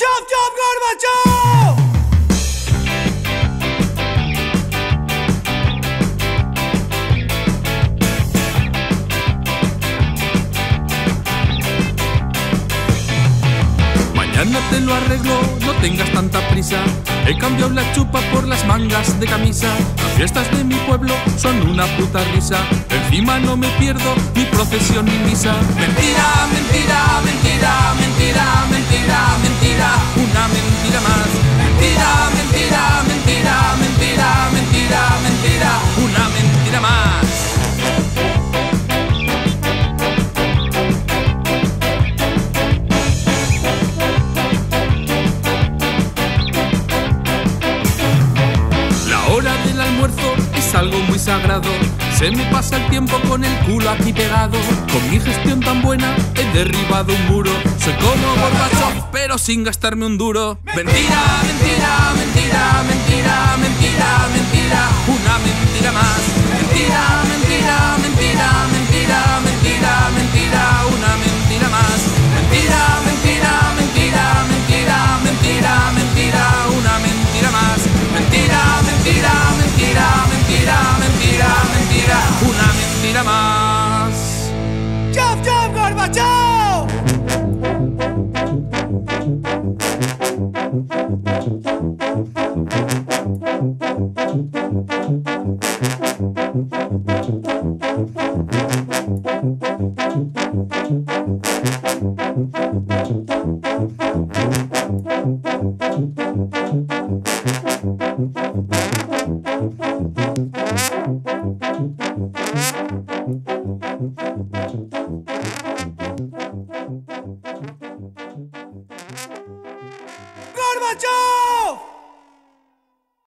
¡Chop, chop, Gorbachev! Mañana te lo arreglo, no tengas tanta prisa. He cambiado la chupa por las mangas de camisa. Las fiestas de mi pueblo son una puta risa. Encima no me pierdo ni procesión ni misa. Mentira, mentira, es algo muy sagrado. Se me pasa el tiempo con el culo aquí pegado. Con mi gestión tan buena he derribado un muro. Soy como Gorbachev, pero sin gastarme un duro. Mentira, mentira, vida más. ¡Chop, chop, Gorbachov! Bachao.